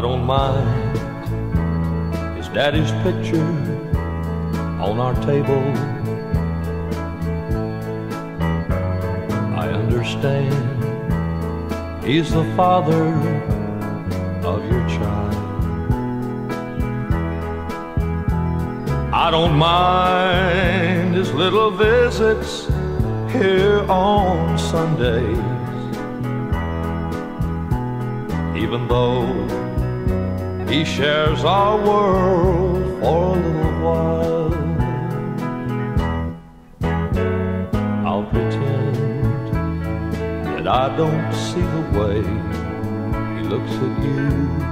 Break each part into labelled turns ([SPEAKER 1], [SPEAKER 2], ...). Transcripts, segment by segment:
[SPEAKER 1] I don't mind his daddy's picture on our table. I understand he's the father of your child. I don't mind his little visits here on Sundays. Even though he shares our world for a little while, I'll pretend that I don't see the way he looks at you.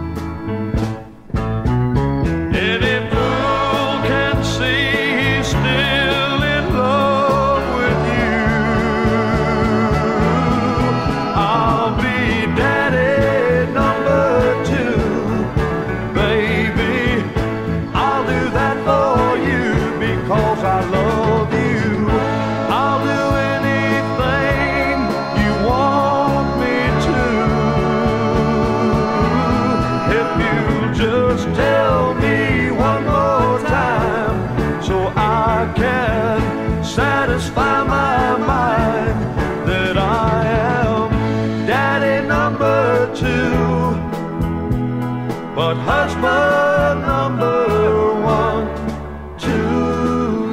[SPEAKER 1] But husband number one to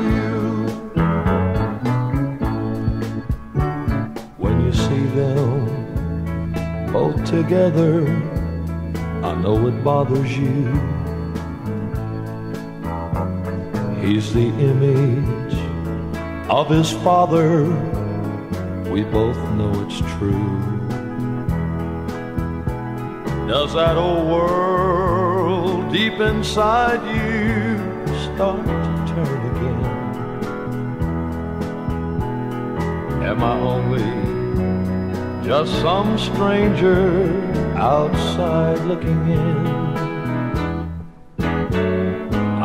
[SPEAKER 1] you. When you see them both together, I know it bothers you. He's the image of his father. We both know it's true. Does that old world deep inside you start to turn again? Am I only just some stranger outside looking in?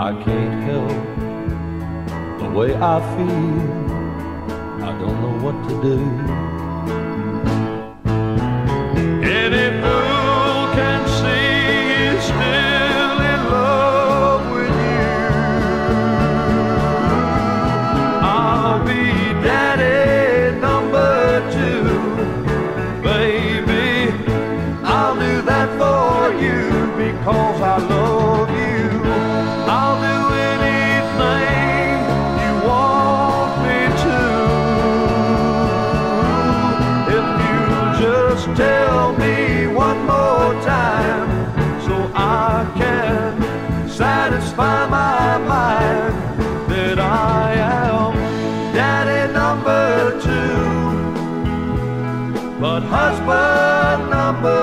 [SPEAKER 1] I can't help the way I feel. I don't know what to do. You because I love you. I'll do anything you want me to. If you just tell me one more time so I can satisfy my mind that I am daddy number two, but husband number